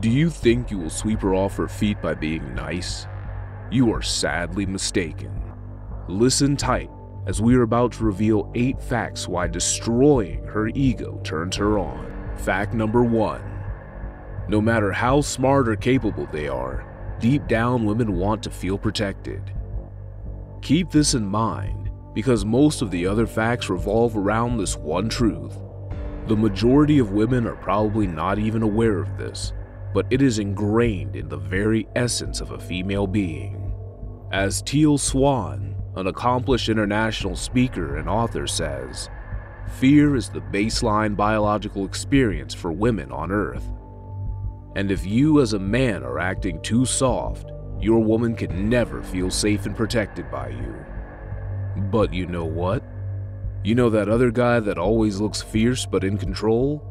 Do you think you will sweep her off her feet by being nice? You are sadly mistaken. Listen tight as we are about to reveal 8 facts why destroying her ego turns her on. Fact number 1 No matter how smart or capable they are, deep down women want to feel protected. Keep this in mind because most of the other facts revolve around this one truth. The majority of women are probably not even aware of this, but it is ingrained in the very essence of a female being. As Teal Swan, an accomplished international speaker and author, says, fear is the baseline biological experience for women on Earth. And if you as a man are acting too soft, your woman can never feel safe and protected by you. But you know what? You know that other guy that always looks fierce but in control?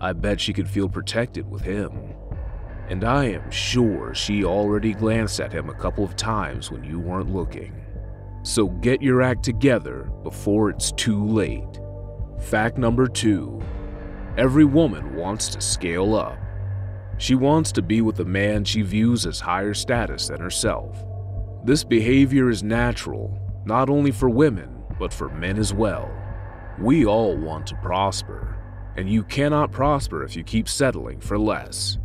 I bet she could feel protected with him. And I am sure she already glanced at him a couple of times when you weren't looking. So get your act together before it's too late. Fact number two Every woman wants to scale up. She wants to be with a man she views as higher status than herself. This behavior is natural, not only for women, but for men as well. We all want to prosper, and you cannot prosper if you keep settling for less.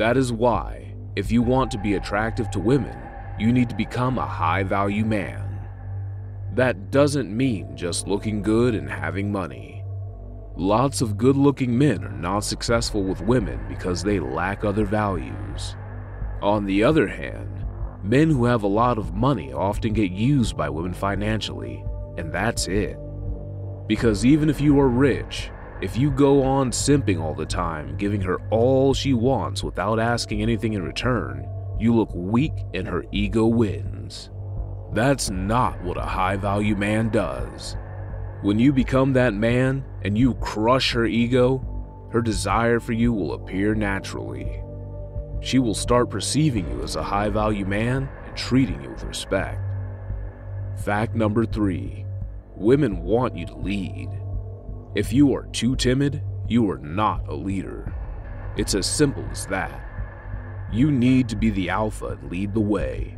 That is why, if you want to be attractive to women, you need to become a high value man. That doesn't mean just looking good and having money. Lots of good looking men are not successful with women because they lack other values. On the other hand, men who have a lot of money often get used by women financially, and that's it. Because even if you are rich, if you go on simping all the time, giving her all she wants without asking anything in return, you look weak and her ego wins. That's not what a high value man does. When you become that man and you crush her ego, her desire for you will appear naturally. She will start perceiving you as a high value man and treating you with respect. Fact number three women want you to lead. If you are too timid, you are not a leader. It's as simple as that. You need to be the alpha and lead the way.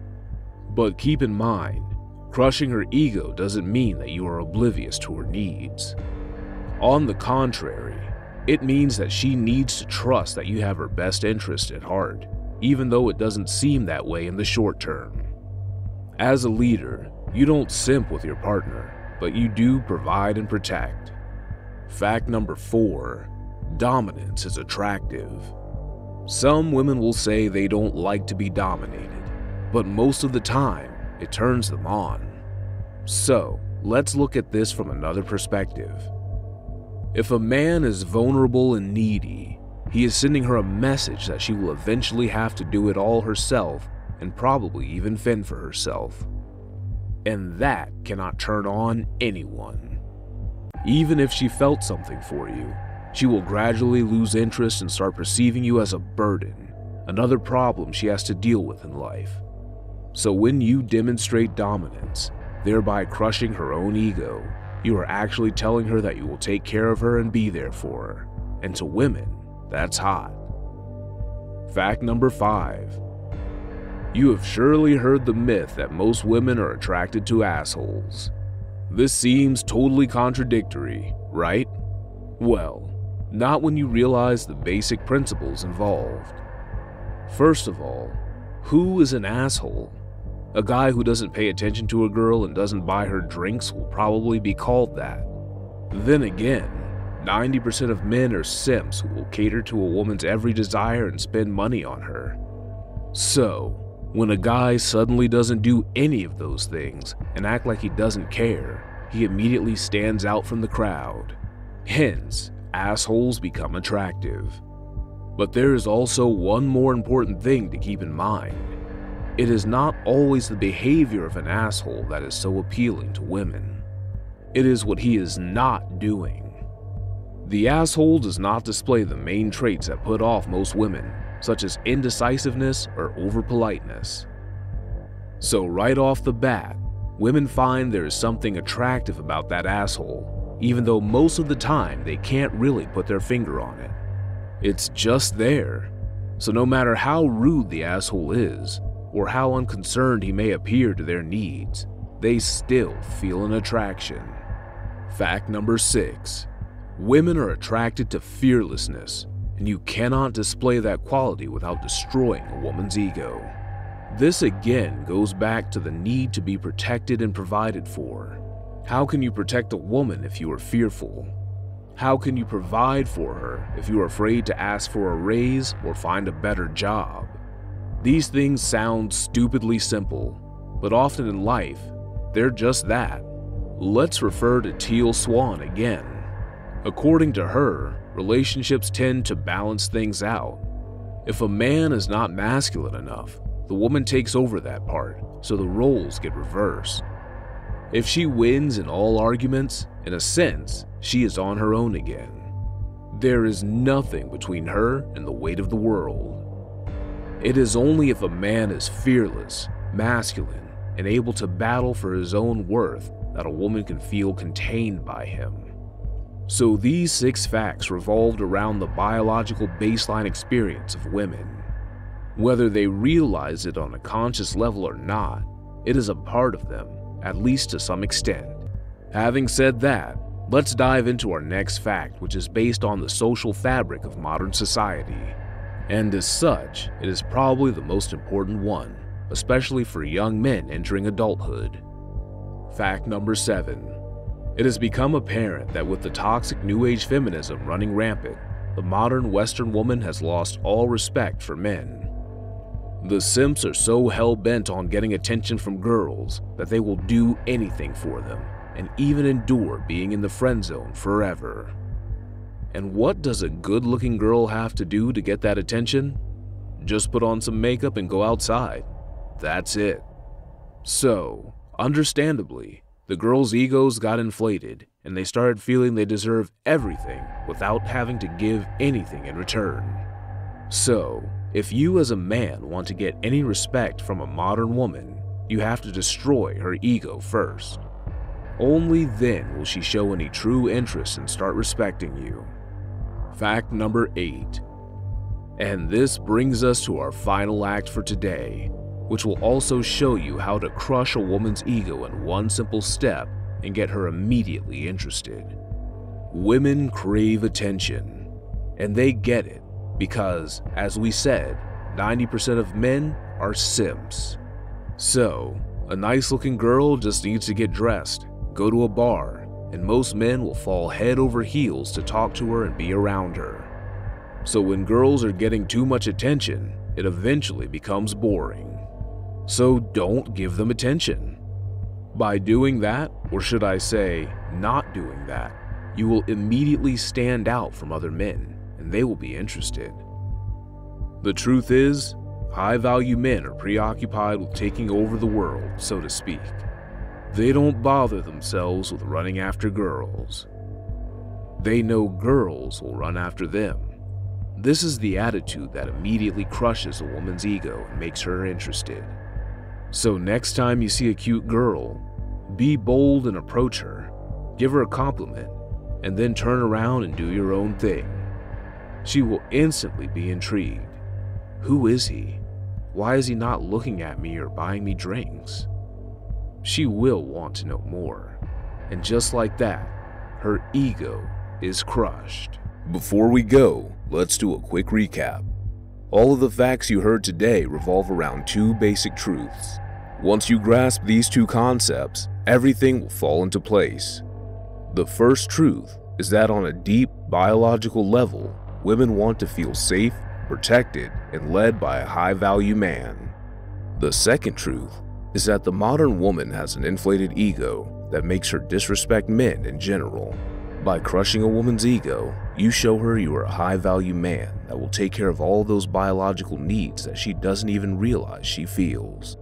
But keep in mind, crushing her ego doesn't mean that you are oblivious to her needs. On the contrary, it means that she needs to trust that you have her best interest at heart, even though it doesn't seem that way in the short term. As a leader, you don't simp with your partner, but you do provide and protect. Fact number four dominance is attractive. Some women will say they don't like to be dominated, but most of the time, it turns them on. So, let's look at this from another perspective. If a man is vulnerable and needy, he is sending her a message that she will eventually have to do it all herself and probably even fend for herself. And that cannot turn on anyone. Even if she felt something for you, she will gradually lose interest and start perceiving you as a burden, another problem she has to deal with in life. So when you demonstrate dominance, thereby crushing her own ego, you are actually telling her that you will take care of her and be there for her. And to women, that's hot. Fact number five. You have surely heard the myth that most women are attracted to assholes. This seems totally contradictory, right? Well, not when you realize the basic principles involved. First of all, who is an asshole? A guy who doesn't pay attention to a girl and doesn't buy her drinks will probably be called that. Then again, 90% of men are simps who will cater to a woman's every desire and spend money on her. So, when a guy suddenly doesn't do any of those things and act like he doesn't care, he immediately stands out from the crowd. Hence, assholes become attractive. But there is also one more important thing to keep in mind. It is not always the behavior of an asshole that is so appealing to women. It is what he is not doing. The asshole does not display the main traits that put off most women, such as indecisiveness or overpoliteness. So, right off the bat, women find there is something attractive about that asshole, even though most of the time they can't really put their finger on it. It's just there. So no matter how rude the asshole is, or how unconcerned he may appear to their needs, they still feel an attraction. Fact number 6. Women are attracted to fearlessness, and you cannot display that quality without destroying a woman's ego. This again goes back to the need to be protected and provided for. How can you protect a woman if you are fearful? How can you provide for her if you are afraid to ask for a raise or find a better job? These things sound stupidly simple, but often in life, they're just that. Let's refer to Teal Swan again. According to her, relationships tend to balance things out. If a man is not masculine enough, the woman takes over that part, so the roles get reversed. If she wins in all arguments, in a sense, she is on her own again. There is nothing between her and the weight of the world. It is only if a man is fearless, masculine, and able to battle for his own worth that a woman can feel contained by him. So these six facts revolved around the biological baseline experience of women. Whether they realize it on a conscious level or not, it is a part of them, at least to some extent. Having said that, let's dive into our next fact, which is based on the social fabric of modern society and as such, it is probably the most important one, especially for young men entering adulthood. Fact number 7. It has become apparent that with the toxic New Age feminism running rampant, the modern Western woman has lost all respect for men. The simps are so hell bent on getting attention from girls that they will do anything for them and even endure being in the friend zone forever. And what does a good looking girl have to do to get that attention? Just put on some makeup and go outside. That's it. So, understandably, the girls' egos got inflated and they started feeling they deserve everything without having to give anything in return. So, if you as a man want to get any respect from a modern woman, you have to destroy her ego first. Only then will she show any true interest and start respecting you. Fact number 8. And this brings us to our final act for today, which will also show you how to crush a woman's ego in one simple step and get her immediately interested. Women crave attention, and they get it because, as we said, 90% of men are simps. So, a nice looking girl just needs to get dressed, go to a bar, and most men will fall head over heels to talk to her and be around her. So when girls are getting too much attention, it eventually becomes boring. So don't give them attention. By doing that, or should I say, not doing that, you will immediately stand out from other men and they will be interested. The truth is, high value men are preoccupied with taking over the world, so to speak. They don't bother themselves with running after girls. They know girls will run after them. This is the attitude that immediately crushes a woman's ego and makes her interested. So next time you see a cute girl, be bold and approach her, give her a compliment, and then turn around and do your own thing. She will instantly be intrigued. Who is he? Why is he not looking at me or buying me drinks? she will want to know more. And just like that, her ego is crushed. Before we go, let's do a quick recap. All of the facts you heard today revolve around two basic truths. Once you grasp these two concepts, everything will fall into place. The first truth is that on a deep biological level, women want to feel safe, protected, and led by a high value man. The second truth is that the modern woman has an inflated ego that makes her disrespect men in general. By crushing a woman's ego, you show her you are a high value man that will take care of all those biological needs that she doesn't even realize she feels.